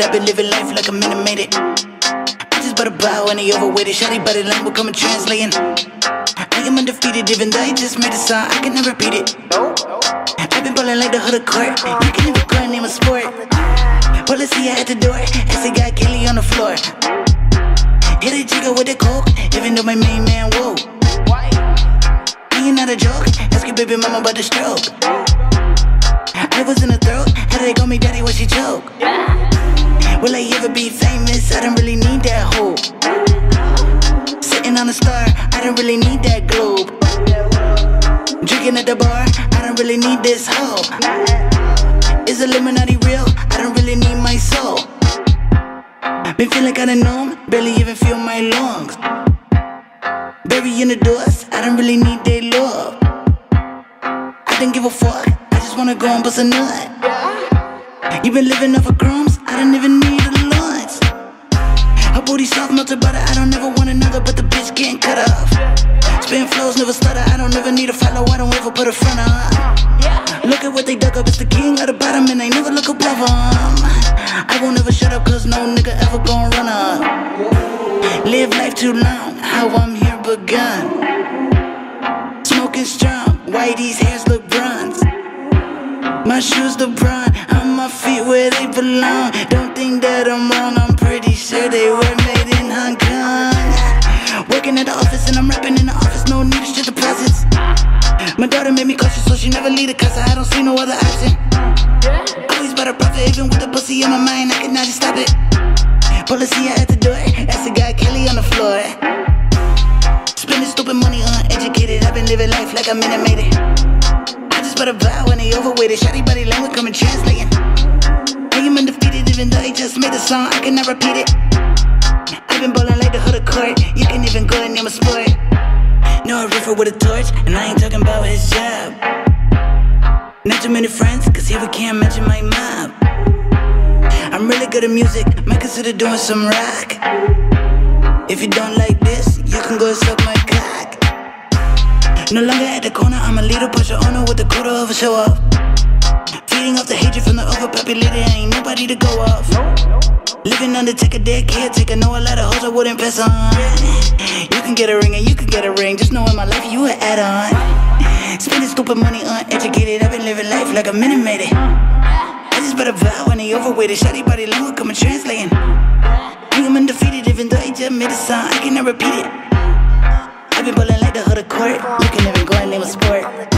I've been living life like I'm animated. Just bought a bow and he overweighted. Shotty body language coming translating. I am undefeated, even though I just made a song, I can never beat it. I've been ballin' like the hood of court. You can never and name a sport. I at the door. I got Kelly on the floor. Hit a jigger with the coke, even though my main man woke. Ain't not a joke. Ask your baby mama about the stroke. I was in the throat. How they call me daddy when she choke? Will I ever be famous? I don't really need that hope. Sitting on a star, I don't really need that globe. Drinking at the bar, I don't really need this hoe. Is Illuminati real? I don't really need my soul. Been feeling kinda numb, barely even feel my lungs. Bury in the dust, I don't really need their love. I don't give a fuck, I just wanna go and bust a nut. You been living off of crumbs, I don't even need a lunch. Her booty soft, melted butter, I don't ever want another, but the bitch getting cut off. Spin flows, never stutter, I don't ever need a follow, I don't ever put a front on. Look at what they dug up, it's the king of the bottom, and they never look above them. I won't ever shut up, cause no nigga ever gon' run up. Live life too long, how I'm here begun. Smoking strong, why these hairs look bronze? My shoes the LeBron, on my feet where they belong. Don't think that I'm wrong, I'm pretty sure they were made in Hong Kong. Working at the office and I'm rapping in the office, no need to. My daughter made me cautious, so she never leave the casa. I don't see no other option. Always better profit, even with the pussy in my mind, I cannot just stop it. Policy at the door, that's the guy Kelly on the floor. Spending stupid money uneducated, I've been living life like I'm animated. I just a vow and they overweighted. Shotty body language coming translating. I am undefeated, even though I just made a song, I cannot repeat it. I've been ballin' like the hood of court. You can even go and name a sport. With a torch, and I ain't talking about his job. Not too many friends, cause here we can't mention my mob. I'm really good at music, might consider doing some rock. If you don't like this, you can go suck my cock. No longer at the corner, I'm a leader, push your owner with the quarter of a show off. Feeding off the hatred from the overpopulated, ain't nobody to go off. Living under take a dead caretaker, know a lot of hoes I wouldn't pass on. You can get a ring and you can get a ring, just know in my life you an add on. Spending stupid money uneducated, I've been living life like I'm animated. I just better vow when they overweighted, shawty body language coming translating. I am undefeated, even though I just made a song, I cannot repeat it. I've been ballin' like the hood of court, you can never go and name a sport.